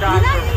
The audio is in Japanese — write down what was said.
何